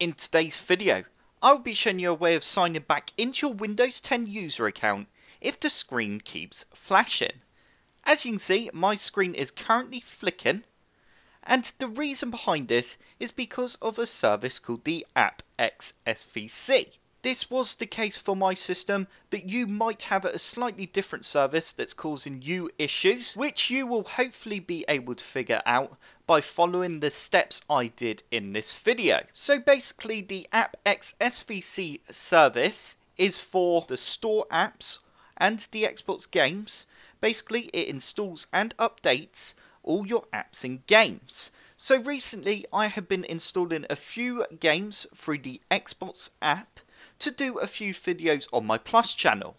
In today's video, I'll be showing you a way of signing back into your Windows 10 user account if the screen keeps flashing. As you can see, my screen is currently flicking, and the reason behind this is because of a service called the App XSVC. This was the case for my system, but you might have a slightly different service that's causing you issues, which you will hopefully be able to figure out by following the steps I did in this video. So basically the AppXSVC service is for the store apps and the Xbox games. Basically it installs and updates all your apps and games. So recently I have been installing a few games through the Xbox app to do a few videos on my Plus channel.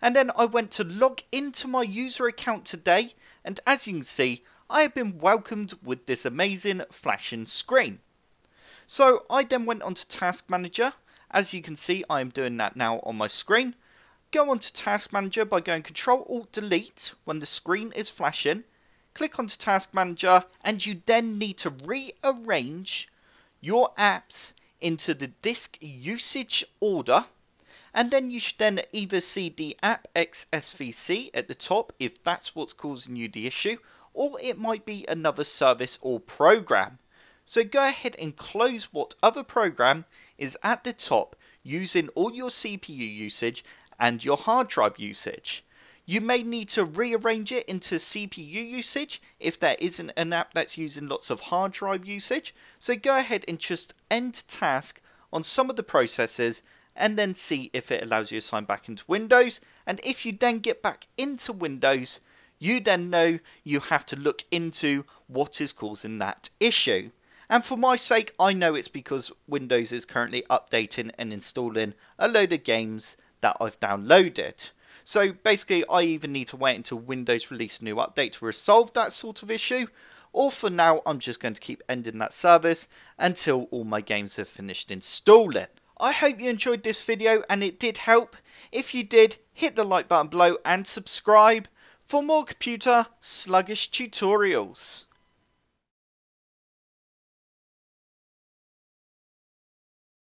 And then I went to log into my user account today, and as you can see, I have been welcomed with this amazing flashing screen. So I then went on to Task Manager. As you can see, I am doing that now on my screen. Go onto Task Manager by going Control Alt Delete when the screen is flashing. Click onto Task Manager, and you then need to rearrange your apps into the disk usage order and then you should then either see the AppXSVC at the top if that's what's causing you the issue or it might be another service or program. So go ahead and close what other program is at the top using all your CPU usage and your hard drive usage. You may need to rearrange it into CPU usage if there isn't an app that's using lots of hard drive usage. So go ahead and just end task on some of the processes and then see if it allows you to sign back into Windows. And if you then get back into Windows, you then know you have to look into what is causing that issue. And for my sake, I know it's because Windows is currently updating and installing a load of games that I've downloaded. So basically, I either need to wait until Windows release a new update to resolve that sort of issue, or for now, I'm just going to keep ending that service until all my games have finished installing. I hope you enjoyed this video and it did help. If you did, hit the like button below and subscribe for more computer sluggish tutorials.